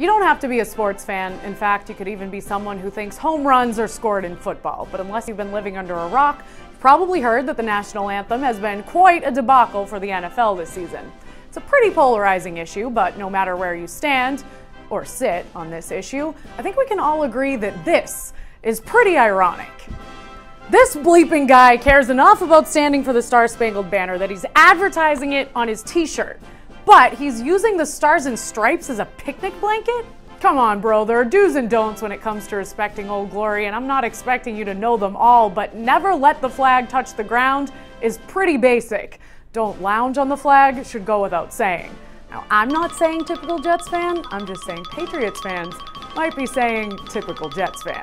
You don't have to be a sports fan. In fact, you could even be someone who thinks home runs are scored in football. But unless you've been living under a rock, you've probably heard that the national anthem has been quite a debacle for the NFL this season. It's a pretty polarizing issue, but no matter where you stand or sit on this issue, I think we can all agree that this is pretty ironic. This bleeping guy cares enough about standing for the Star Spangled Banner that he's advertising it on his t shirt. But he's using the stars and stripes as a picnic blanket? Come on, bro, there are do's and don'ts when it comes to respecting Old Glory, and I'm not expecting you to know them all, but never let the flag touch the ground is pretty basic. Don't lounge on the flag should go without saying. Now, I'm not saying typical Jets fan, I'm just saying Patriots fans might be saying typical Jets fan.